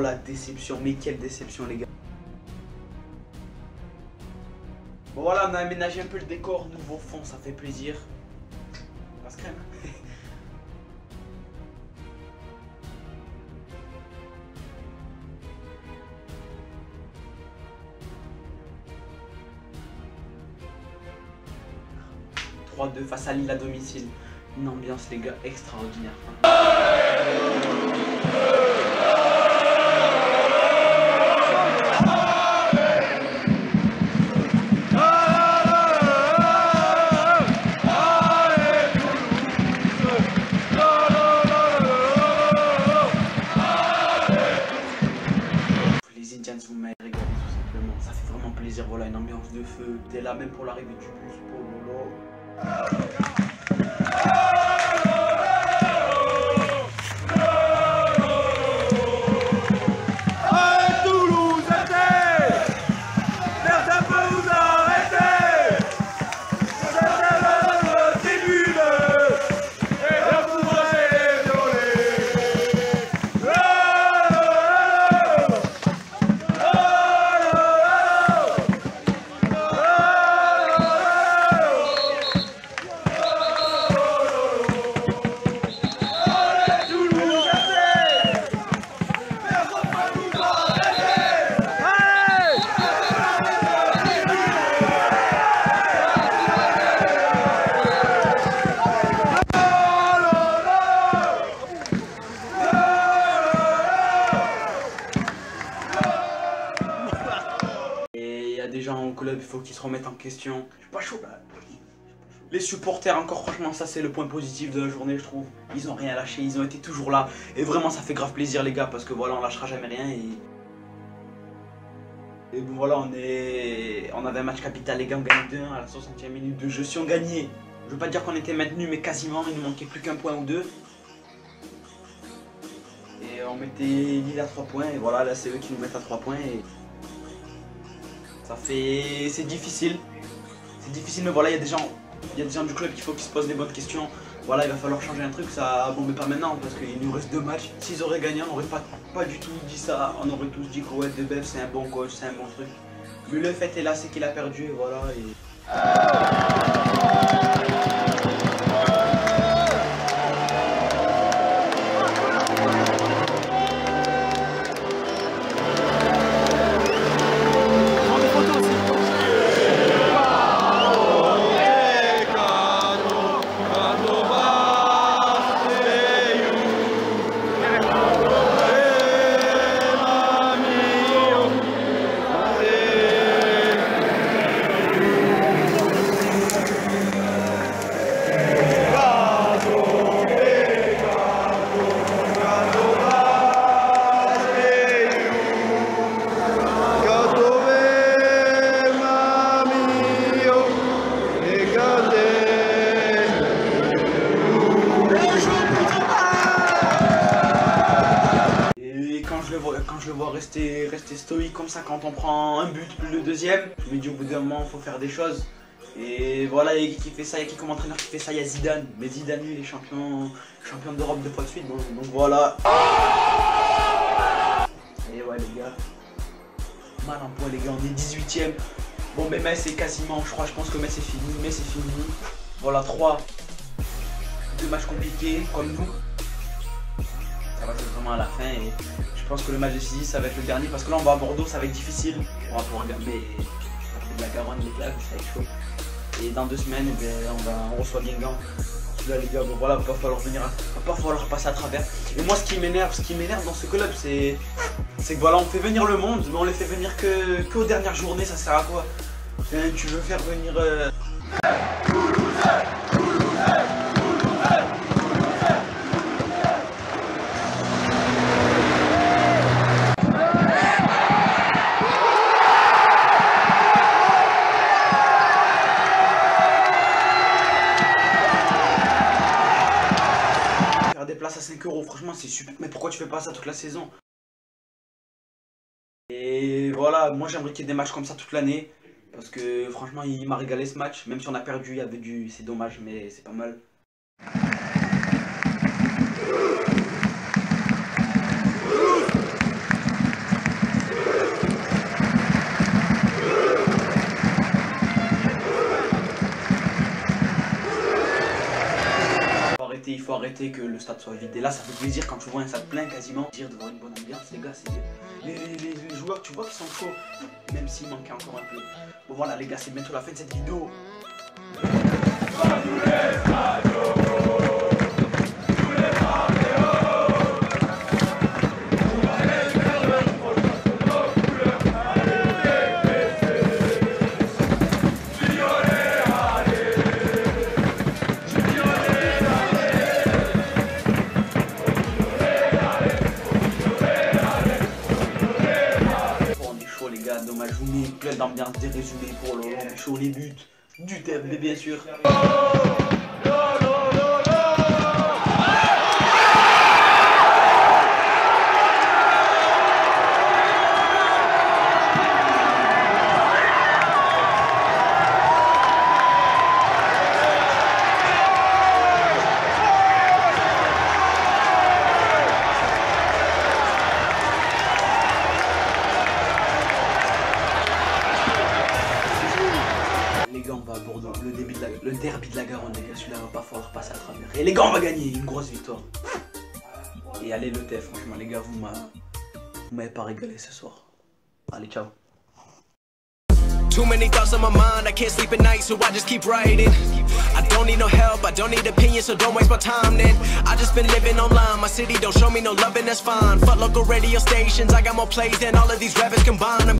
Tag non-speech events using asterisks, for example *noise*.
la déception. Mais quelle déception, les gars. Bon, voilà, on a aménagé un peu le décor. Nouveau fond, ça fait plaisir. Passe crème. *laughs* « 3-2 face à Lille à domicile. Une ambiance, les gars, extraordinaire. De feu. T'es là même pour l'arrivée du bus. Oh là y a des gens au club, il faut qu'ils se remettent en question. Je suis pas chaud là. Les supporters encore franchement ça c'est le point positif de la journée je trouve. Ils ont rien lâché, ils ont été toujours là. Et vraiment ça fait grave plaisir les gars parce que voilà on lâchera jamais rien et. Et voilà on est. On avait un match capital les gars, on gagne 2-1 à la 60e minute de jeu. Si on gagnait, je veux pas dire qu'on était maintenu mais quasiment, il nous manquait plus qu'un point ou deux. Et on mettait Lille à 3 points et voilà là c'est eux qui nous mettent à 3 points et. Ça fait. C'est difficile. C'est difficile, mais voilà, il y a des gens. Il y a des gens du club qu'il faut qu'ils se posent des bonnes questions. Voilà, il va falloir changer un truc, ça bon mais pas maintenant parce qu'il nous reste deux matchs. S'ils auraient gagné, on n'aurait pas, pas du tout dit ça. On aurait tous dit que ouais, Debef c'est un bon coach, c'est un bon truc. Mais le fait est là, c'est qu'il a perdu voilà. Et je le vois, rester, rester stoïque comme ça, quand on prend un but plus le deuxième, je me dis au bout d'un moment, il faut faire des choses. Et voilà, il y a qui fait ça, il y a qui comme entraîneur qui fait ça, il y a Zidane. Mais Zidane, lui, il est champion, d'Europe deux fois de suite, donc, donc voilà. Et ouais, les gars, mal en point, les gars, on est 18ème. Bon, mais Metz c'est quasiment, je crois, je pense que Metz c'est fini, Metz c'est fini. Voilà, 3. Deux matchs compliqués, comme nous ça va être vraiment à la fin et je pense que le match de Sisi ça va être le dernier parce que là on va à Bordeaux ça va être difficile. On va pouvoir regarder de la Garonne les plages ça va être chaud. Et dans deux semaines eh bien, on, va, on reçoit Guingamp. Là les gars bon voilà va pas falloir venir à- va pas falloir passer à travers. Et moi ce qui m'énerve ce qui m'énerve dans ce club c'est c'est que voilà on fait venir le monde mais on les fait venir que, que aux dernières journées ça sert à quoi? Hein, tu veux faire venir euh, 5 euros franchement c'est super. Mais pourquoi tu fais pas ça toute la saison? Et voilà moi j'aimerais qu'il y des matchs comme ça toute l'année. Parce que franchement il m'a régalé ce match. Même si on a perdu il y avait du c'est dommage mais c'est pas mal arrêter que le stade soit vide. Et là, ça fait plaisir quand tu vois un stade plein quasiment. Dire de voir une bonne ambiance, les gars, c'est les, les, les, joueurs, tu vois, qui sont chauds, même s'il manquait encore un peu. Bon, voilà, les gars, c'est bientôt la fin de cette vidéo. Plein d'ambiance, des résumés pour le show, les buts, du thème, mais bien sûr. Le derby de la Garonne, les gars. Celui-là va pas falloir passer à travers. Et les gars, on va gagner une grosse victoire. Et allez, le TF, franchement, les gars, vous m'avez pas régalé ce soir. Allez, ciao. Too many thoughts on my mind, I can't sleep at night, so I just keep writing. I don't need no help, I don't need opinions, so don't waste my time then. I just been living online, my city don't show me no love, and that's fine. Fuck local radio stations, I got more plays than all of these rappers combined.